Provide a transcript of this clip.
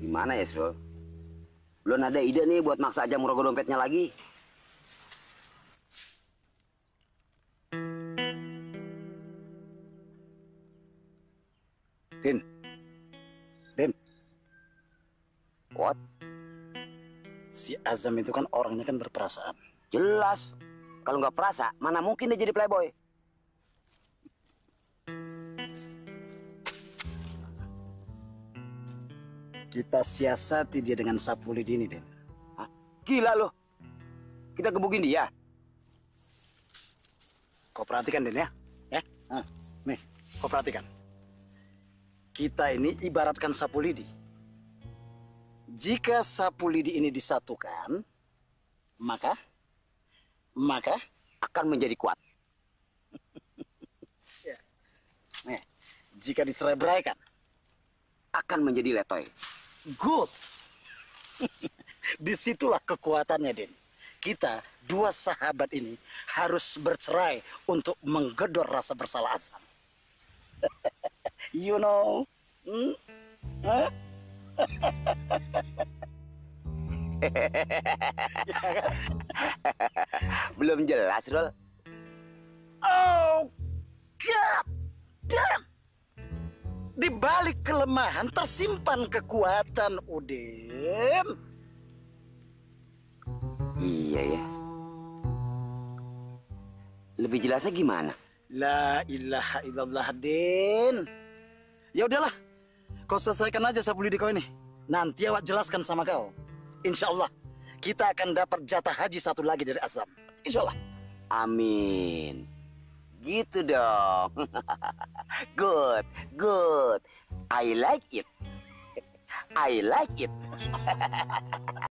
Gimana ya, Sro? Belum ada ide nih buat maksa aja merogoh dompetnya lagi. Din. Din, What? si Azam itu kan orangnya kan berperasaan. Jelas. Kalau nggak perasa, mana mungkin dia jadi playboy? Kita siasati dia dengan sapu lidi ini, Din. Hah? Gila loh. Kita gebukin dia. Kau perhatikan, Din, ya? Ya? Nah, nih, kau perhatikan. Kita ini ibaratkan sapu lidi. Jika sapu lidi ini disatukan, maka, maka, Akan menjadi kuat. nih, jika dicerai-beraikan, Akan menjadi letoy. Good. Di situlah kekuatannya, Din. Kita, dua sahabat ini, harus bercerai untuk menggedor rasa bersalah Azam. you know? Hmm? Hah? Belum jelas, Rol. Oh, Di balik kelemahan tersimpan kekuatan, Udin. Iya ya. Lebih jelasnya gimana? La ilaha illallah, Din. Ya udahlah, kau selesaikan aja sapu lidi kau ini. Nanti awak jelaskan sama kau. Insya Allah, kita akan dapat jatah haji satu lagi dari Azam. Insya Allah. Amin. Gitu dong. good, good. I like it. I like it.